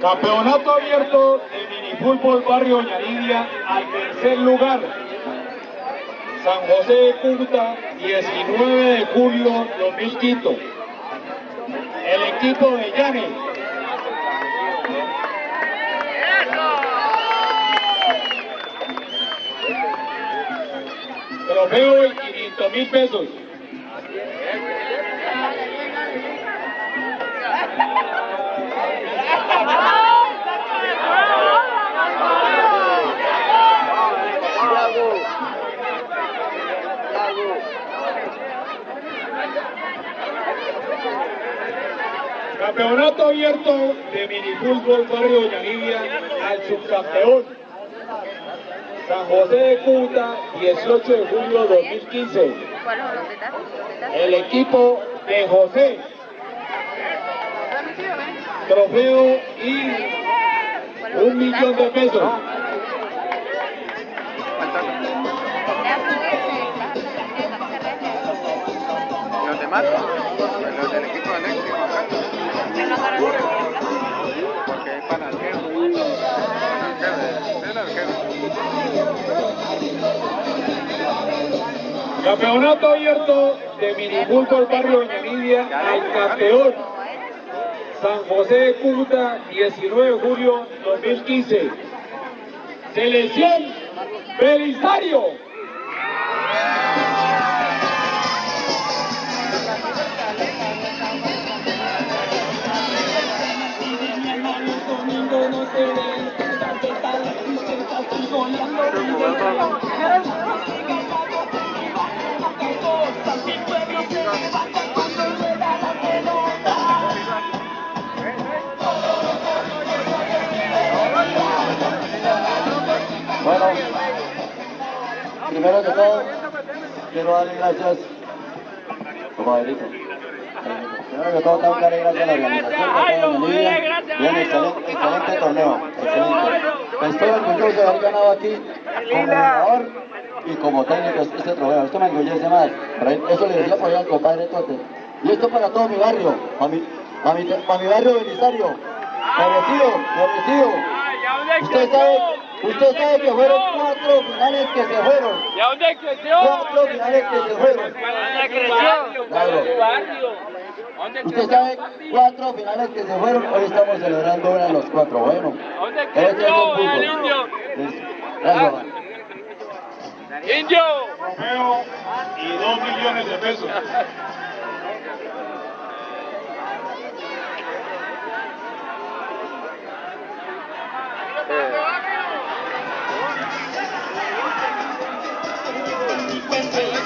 Campeonato abierto de minifútbol Barrio Ñaridia al tercer lugar. San José de Cúcuta, 19 de julio 2005. El equipo de Llanes. Trofeo de 500 mil pesos. Campeonato abierto de minifútbol Barrio Doña Livia al subcampeón. San José de Cúcuta, 18 de julio 2015. El equipo de José. Trofeo y un millón de pesos. Los demás, los del equipo de el. Campeonato abierto de minifútbol Barrio Doña Lidia al campeón. San José de Cúcuta, 19 de julio 2015. Selección Belisario. Bueno, primero que todo, quiero darle gracias, compadrito. Primero que todo, tengo que darle gracias a la organización. Bien, excelente, excelente torneo, excelente. Estoy orgulloso de haber ganado aquí como jugador y como técnico este trofeo. Esto me enorgullece más. Eso le decía por allá al compadre Tote. Y esto para todo mi barrio, para mi, para mi, para mi barrio Belisario. Merecido, merecido. Usted sabe, usted sabe que fueron cuatro finales que se fueron. ¿Y a dónde creció? Cuatro finales que se fueron. ¿Dónde creció? Claro. Usted sabe cuatro finales que se fueron, hoy estamos celebrando una los cuatro. Bueno, este es el. Gracias. Indio. Trofeo y dos millones de pesos.